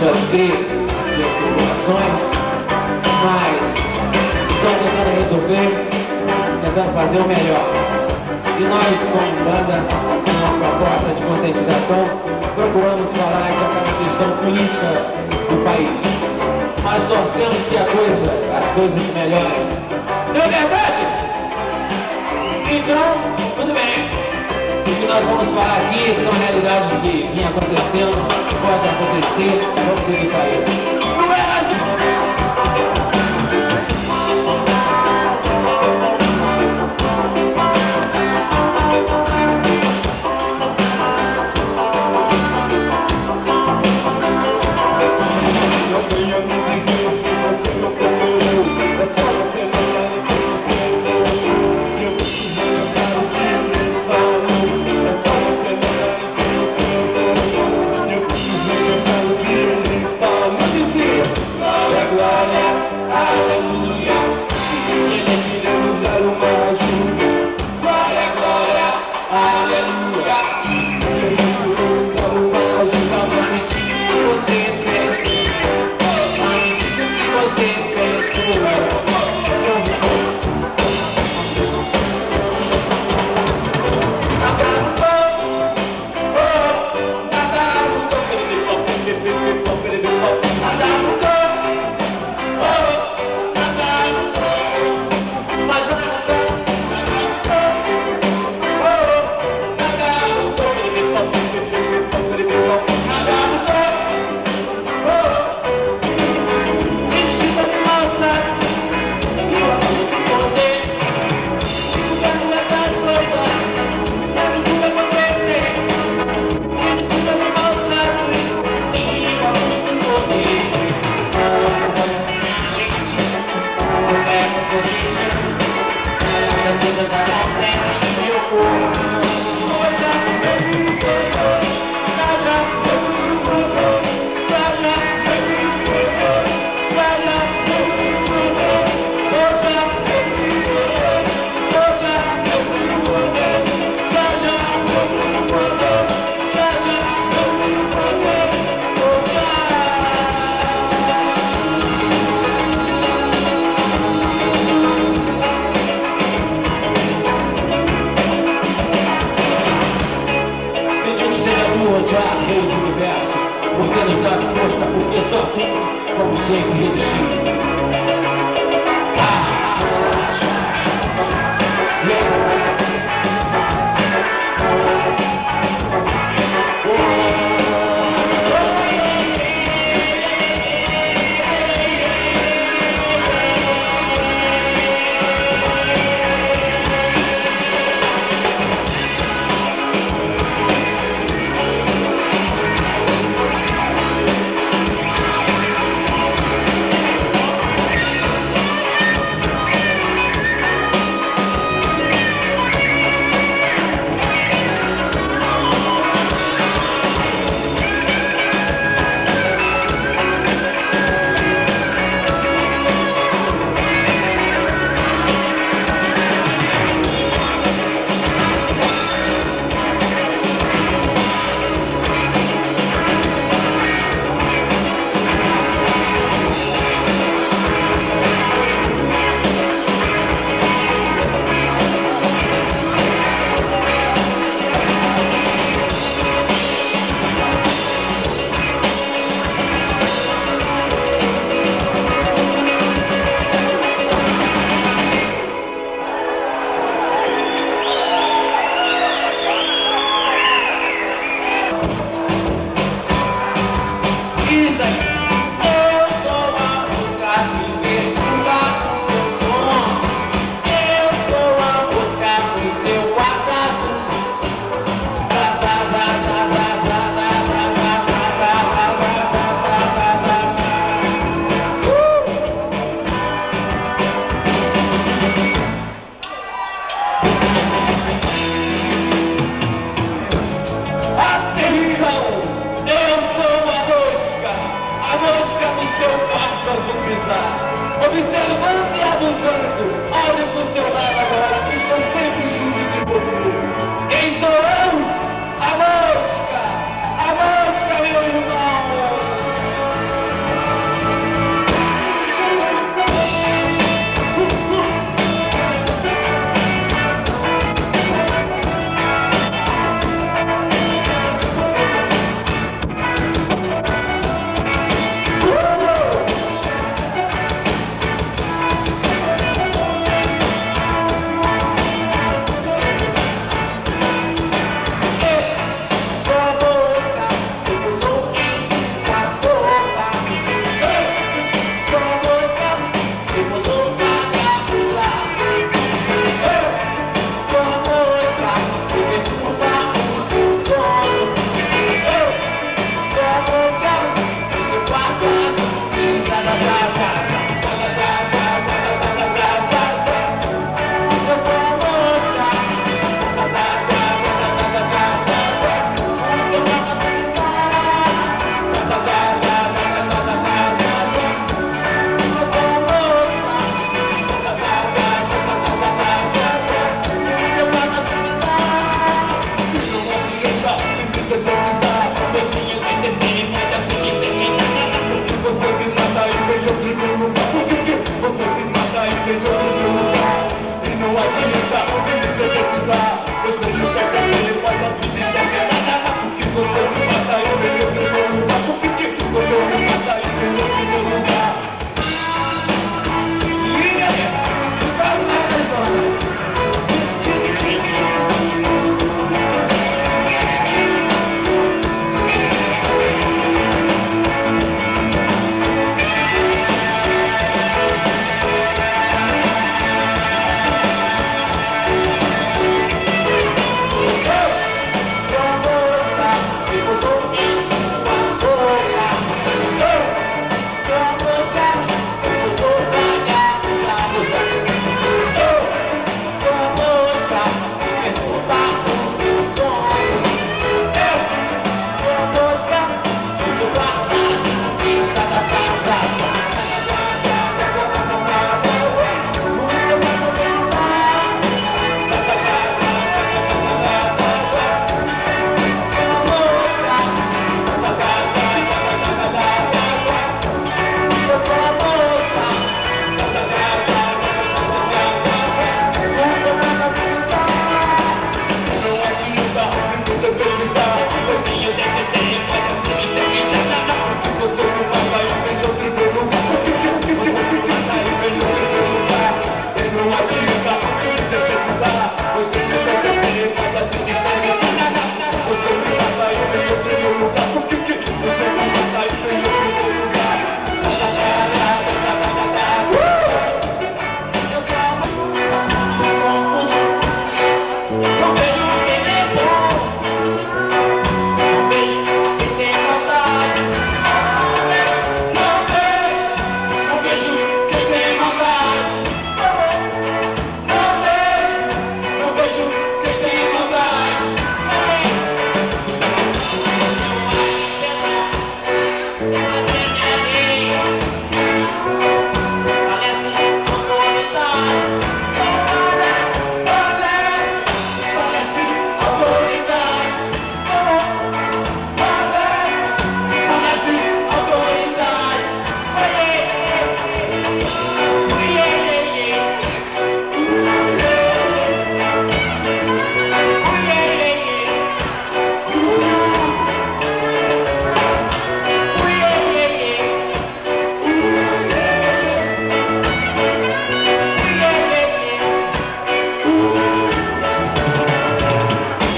suas crises, as suas tribulações, mas estão tentando resolver, tentando fazer o melhor. E nós, como banda, com uma proposta de conscientização, procuramos falar na questão política do país. Mas torcemos que a coisa, as coisas melhorem. Não é verdade? Nós vamos falar aqui são realidades que vinham acontecendo, pode acontecer, vamos isso. Não só assim vamos sempre resistir.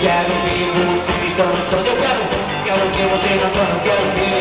Quero ver vocês dançando, eu quero, quero ver vocês dançando, quero que